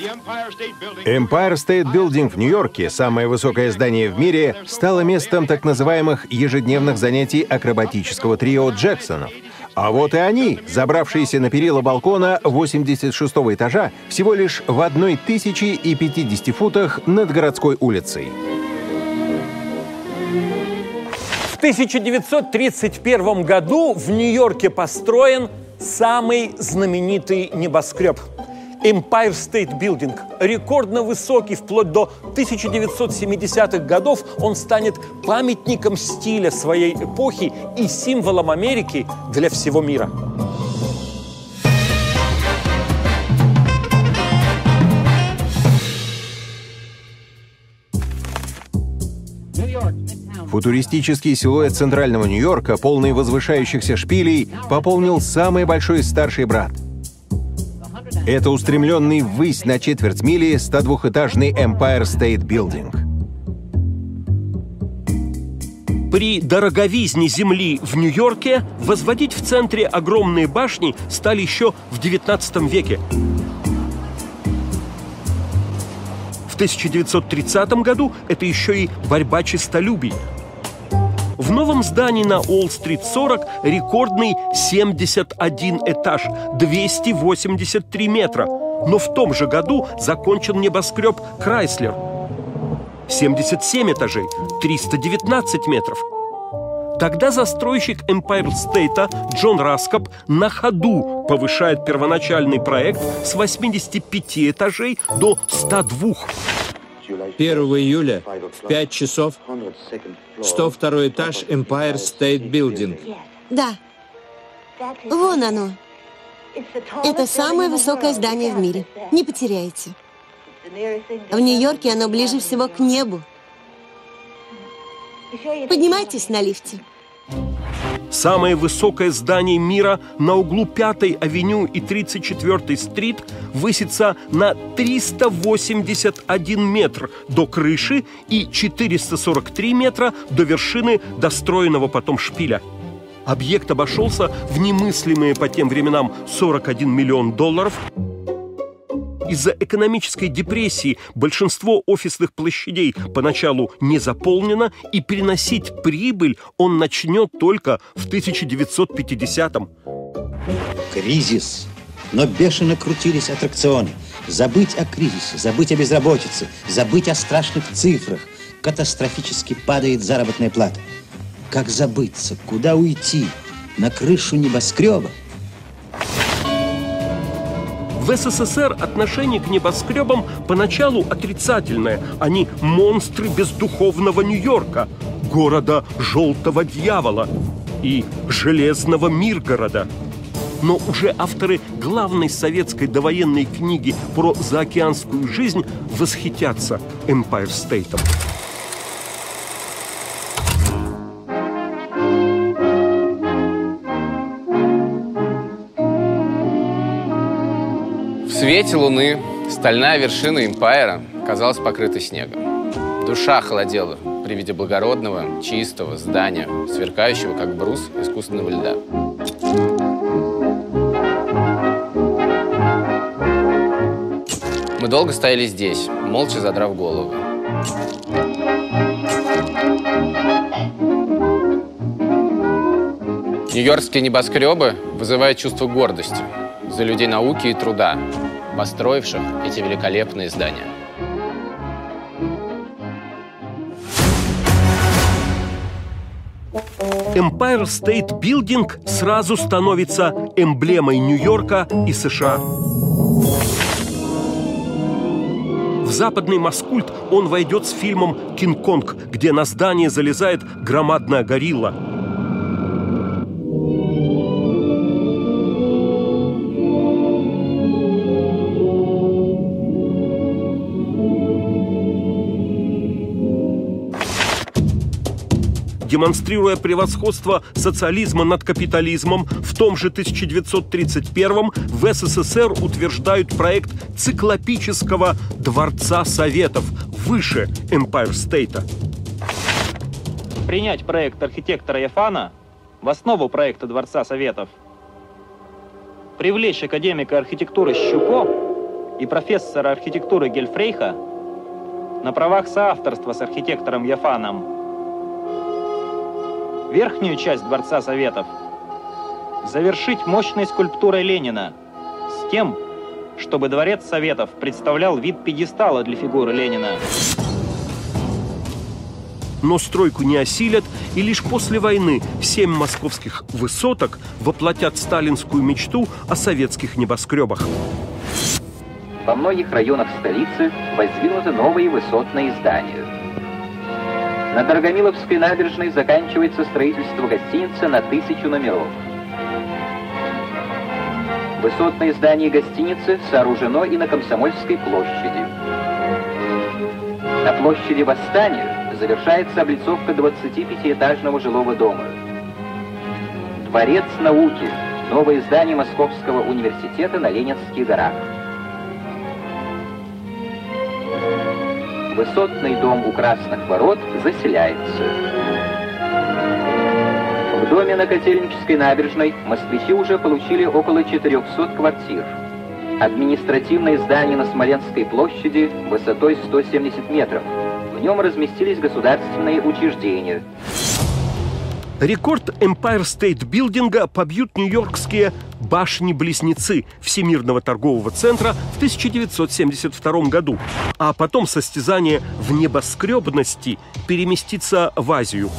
Empire State Building в Нью-Йорке, самое высокое здание в мире, стало местом так называемых ежедневных занятий акробатического трио Джексонов. А вот и они, забравшиеся на перила балкона 86 этажа, всего лишь в одной тысячи и 50 футах над городской улицей. В 1931 году в Нью-Йорке построен самый знаменитый небоскреб – Empire State Building. Рекордно высокий, вплоть до 1970-х годов, он станет памятником стиля своей эпохи и символом Америки для всего мира. Футуристический силуэт центрального Нью-Йорка, полный возвышающихся шпилей, пополнил самый большой старший брат — это устремленный ввысь на четверть мили 102-этажный Empire State Building. При дороговизне земли в Нью-Йорке возводить в центре огромные башни стали еще в XIX веке. В 1930 году это еще и борьба честолюбий – в новом здании на Олл-стрит 40 рекордный 71 этаж, 283 метра. Но в том же году закончен небоскреб Крайслер. 77 этажей, 319 метров. Тогда застройщик Empire State Джон Раскоп на ходу повышает первоначальный проект с 85 этажей до 102. 1 июля в 5 часов 102 этаж Empire State Building. Да. Вон оно. Это самое высокое здание в мире. Не потеряете. В Нью-Йорке оно ближе всего к небу. Поднимайтесь на лифте. Самое высокое здание мира на углу 5-й авеню и 34-й стрит высится на 381 метр до крыши и 443 метра до вершины достроенного потом шпиля. Объект обошелся в немыслимые по тем временам 41 миллион долларов – из-за экономической депрессии большинство офисных площадей поначалу не заполнено, и приносить прибыль он начнет только в 1950-м. Кризис. Но бешено крутились аттракционы. Забыть о кризисе, забыть о безработице, забыть о страшных цифрах. Катастрофически падает заработная плата. Как забыться? Куда уйти? На крышу небоскреба? В СССР отношение к небоскребам поначалу отрицательное. Они монстры бездуховного Нью-Йорка, города желтого дьявола и железного Миргорода. Но уже авторы главной советской довоенной книги про заокеанскую жизнь восхитятся Empire State. Свете луны стальная вершина Импайра казалась покрытой снегом. Душа холодела при виде благородного, чистого здания, сверкающего, как брус искусственного льда. Мы долго стояли здесь, молча задрав головы. Нью-Йоркские небоскребы вызывают чувство гордости за людей науки и труда, построивших эти великолепные здания. Empire State Building сразу становится эмблемой Нью-Йорка и США. В западный Маскульт он войдет с фильмом «Кинг-Конг», где на здание залезает громадная горилла – демонстрируя превосходство социализма над капитализмом, в том же 1931 в СССР утверждают проект циклопического Дворца Советов выше Empire State. Принять проект архитектора Яфана в основу проекта Дворца Советов. Привлечь академика архитектуры Щуко и профессора архитектуры Гельфрейха на правах соавторства с архитектором Яфаном верхнюю часть Дворца Советов завершить мощной скульптурой Ленина с тем, чтобы Дворец Советов представлял вид пьедестала для фигуры Ленина. Но стройку не осилят, и лишь после войны семь московских высоток воплотят сталинскую мечту о советских небоскребах. Во многих районах столицы воздвинуты новые высотные здания. На Дорогомиловской набережной заканчивается строительство гостиницы на тысячу номеров. Высотное здание гостиницы сооружено и на Комсомольской площади. На площади Восстания завершается облицовка 25-этажного жилого дома. Дворец науки – новое здание Московского университета на Ленинских горах. Высотный дом у Красных ворот заселяется. В доме на Котельнической набережной москвичи уже получили около 400 квартир. Административное здание на Смоленской площади высотой 170 метров. В нем разместились государственные учреждения. Рекорд Empire State Building побьют нью-йоркские башни-близнецы Всемирного торгового центра в 1972 году, а потом состязание в небоскребности переместится в Азию.